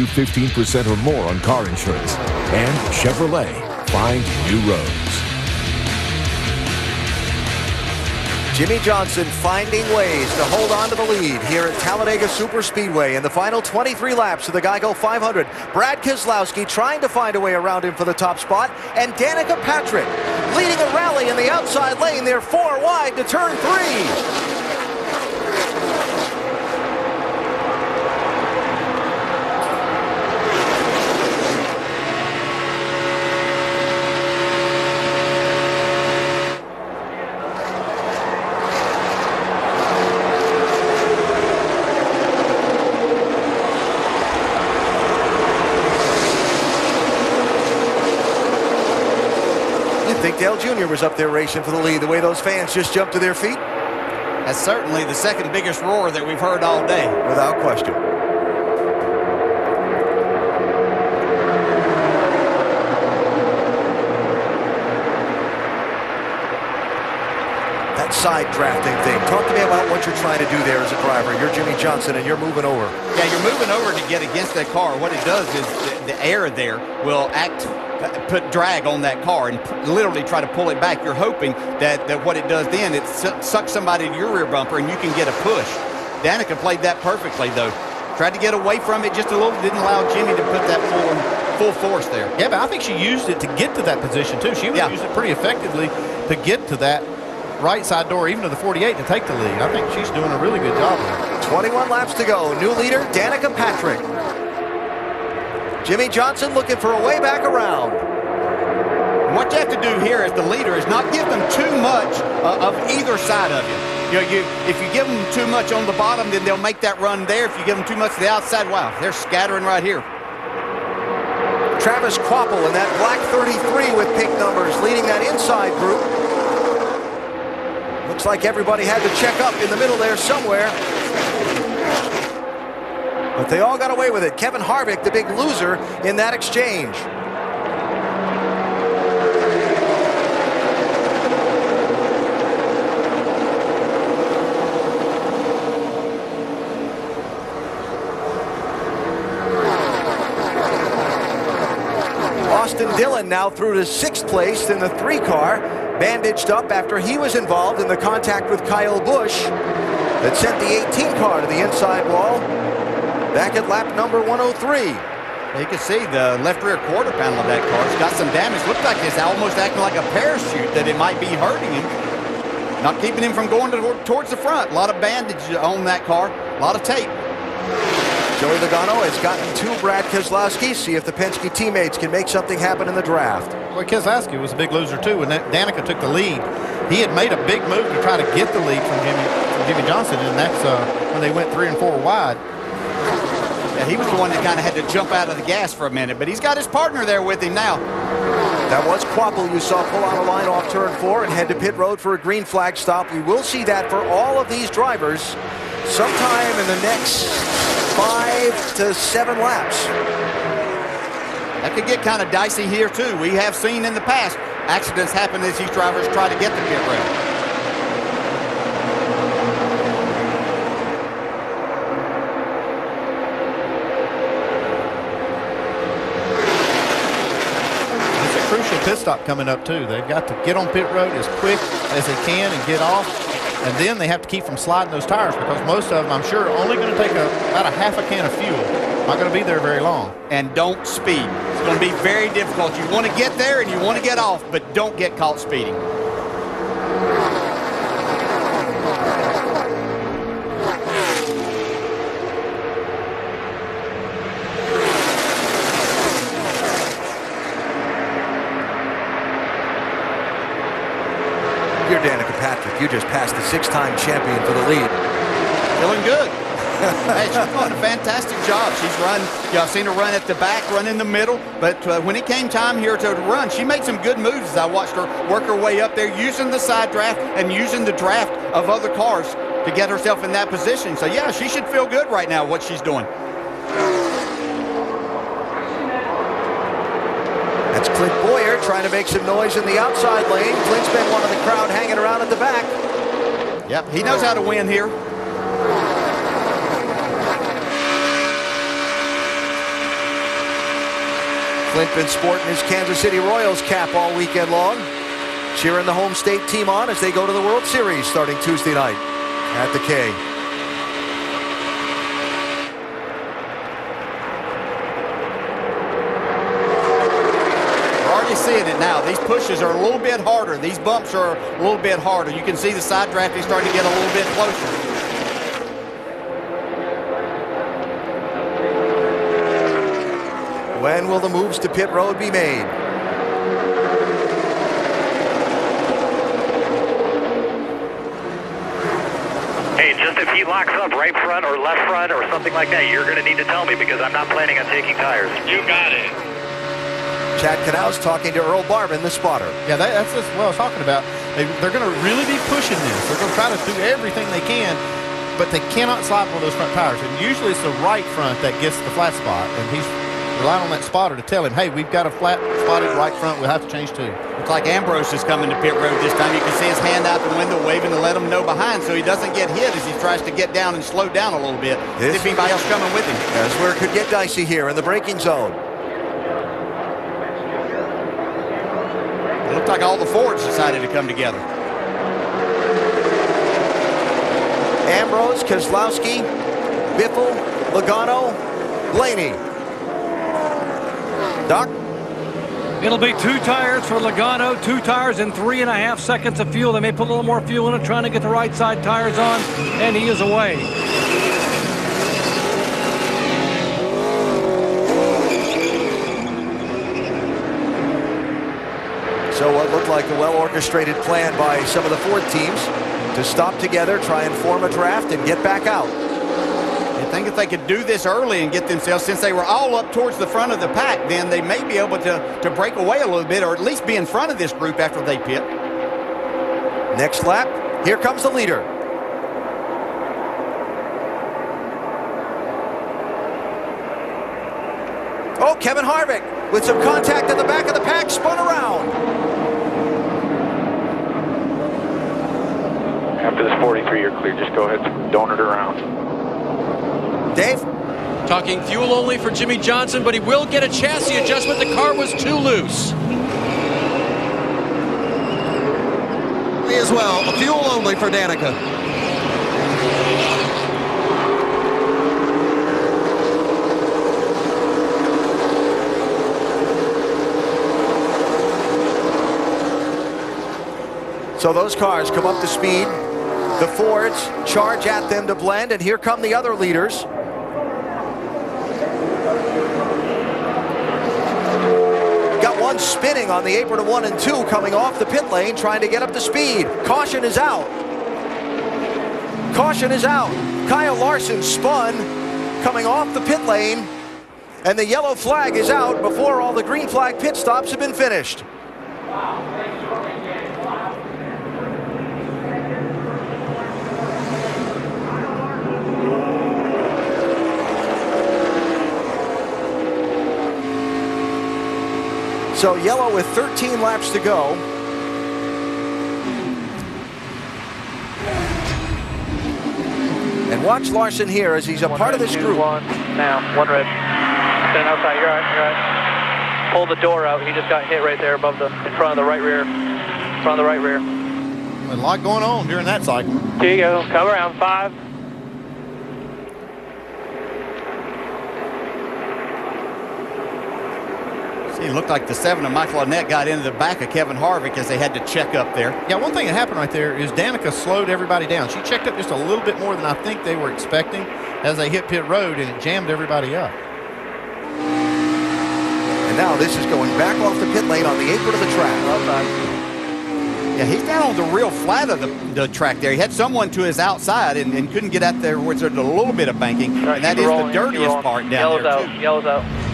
you 15% or more on car insurance. And Chevrolet, find new roads. Jimmie Johnson finding ways to hold on to the lead here at Talladega Superspeedway in the final 23 laps of the Geico 500. Brad Keselowski trying to find a way around him for the top spot, and Danica Patrick leading a rally in the outside lane. They're four wide to turn three. Dale Jr. was up there racing for the lead. The way those fans just jumped to their feet. That's certainly the second biggest roar that we've heard all day. Without question. That side drafting thing. Talk to me about what you're trying to do there as a driver. You're Jimmie Johnson and you're moving over. Yeah, you're moving over to get against that car. What it does is the, the air there will act Uh, put drag on that car and literally try to pull it back. You're hoping that, that what it does then, it sucks somebody to your rear bumper and you can get a push. Danica played that perfectly, though. Tried to get away from it just a little, didn't allow Jimmie to put that full, full force there. Yeah, but I think she used it to get to that position, too. She yeah. used it pretty effectively to get to that right side door, even to the 48, to take the lead. I think she's doing a really good job there. 21 laps to go. New leader, Danica Patrick. Jimmie Johnson looking for a way back around. What you have to do here as the leader is not give them too much uh, of either side of you. You know, you, if you give them too much on the bottom, then they'll make that run there. If you give them too much to the outside, wow, they're scattering right here. Travis Kvapil in that black 33 with pick numbers leading that inside group. Looks like everybody had to check up in the middle there somewhere. But they all got away with it. Kevin Harvick, the big loser in that exchange. Austin Dillon now through to sixth place in the three car, bandaged up after he was involved in the contact with Kyle Busch that sent the 18 car to the inside wall back at lap number 103. You can see the left rear quarter panel of that car has got some damage. Looks like it's almost acting like a parachute that it might be hurting him. Not keeping him from going to, towards the front. A lot of bandage on that car. A lot of tape. Joey Logano has gotten to Brad Keselowski. See if the Penske teammates can make something happen in the draft. Well, Keselowski was a big loser too. When Danica took the lead, he had made a big move to try to get the lead from Jimmie, from Jimmie Johnson, and that's uh, when they went three and four wide. He was the one that kind of had to jump out of the gas for a minute, but he's got his partner there with him now. That was Kvapil you saw pull out a line off turn four and head to pit road for a green flag stop. We will see that for all of these drivers sometime in the next five to seven laps. That could get kind of dicey here, too. We have seen in the past accidents happen as these drivers try to get the pit road. Pit stop coming up too. They've got to get on pit road as quick as they can and get off. And then they have to keep from sliding those tires because most of them, I'm sure, are only going to take a, about a half a can of fuel. Not going to be there very long. And don't speed. It's going to be very difficult. You want to get there and you want to get off, but don't get caught speeding. You just passed the six-time champion for the lead. Feeling good. hey, she's doing a fantastic job. She's run, you know, I've seen her run at the back, run in the middle, but uh, when it came time here to run, she made some good moves as I watched her work her way up there using the side draft and using the draft of other cars to get herself in that position. So, yeah, she should feel good right now what she's doing. That's Clint Bowyer trying to make some noise in the outside lane. Clint's been one of the crowd hanging around at the back. Yep, he knows how to win here. Clint been sporting his Kansas City Royals cap all weekend long, cheering the home state team on as they go to the World Series starting Tuesday night at the K. These pushes are a little bit harder. These bumps are a little bit harder. You can see the side drafting starting to get a little bit closer. When will the moves to pit road be made? Hey, just if he locks up right front or left front or something like that, you're going to need to tell me because I'm not planning on taking tires. You got it. Chad Knaus talking to Earl Barban, the spotter. Yeah, that, that's just what I was talking about. They, they're going to really be pushing this. They're going to try to do everything they can, but they cannot slide one of those front tires. And usually it's the right front that gets the flat spot, and he's relying on that spotter to tell him, hey, we've got a flat spotted right front. We'll have to change too. Looks like Ambrose is coming to pit road this time. You can see his hand out the window waving to let him know behind so he doesn't get hit as he tries to get down and slow down a little bit. This- if anybody else coming with him. That's where it could get dicey here in the braking zone. It looked like all the Fords decided to come together. Ambrose, Keselowski, Biffle, Logano, Blaney. Doc, It'll be two tires for Logano, two tires in three and a half seconds of fuel. They may put a little more fuel in it, trying to get the right side tires on, and he is away. So what looked like a well-orchestrated plan by some of the Ford teams to stop together, try and form a draft, and get back out. I think if they could do this early and get themselves, since they were all up towards the front of the pack, then they may be able to, to break away a little bit or at least be in front of this group after they pit. Next lap, here comes the leader. Oh, Kevin Harvick with some contact at the back of the pack, spun around. After this 43, you're clear. Just go ahead and donut it around. Dave, Talking fuel only for Jimmie Johnson, but he will get a chassis adjustment. The car was too loose. Me as well. A fuel only for Danica. So those cars come up to speed. The Fords charge at them to blend, and here come the other leaders. Got one spinning on the apron of one and two coming off the pit lane, trying to get up to speed. Caution is out. Caution is out. Kyle Larson spun coming off the pit lane, and the yellow flag is out before all the green flag pit stops have been finished. So yellow with 13 laps to go. And watch Larson here as he's a part of this group. One now, one red. Stand outside. You're all right. You're all right. Pull the door out. He just got hit right there above the, in front of the right rear. In front of the right rear. A lot going on during that cycle. Here you go. Come around five. It looked like the seven of Michael Annett got into the back of Kevin Harvick as they had to check up there. Yeah, one thing that happened right there is Danica slowed everybody down. She checked up just a little bit more than I think they were expecting as they hit pit road, and it jammed everybody up. And now this is going back off the pit lane on the apron of the track. Yeah, he's down on the real flat of the, the track there. He had someone to his outside and, and couldn't get out there where there's a little bit of banking. All right, and that keep is rolling, the dirtiest part down Yellow's there, out. too. Yellow's out.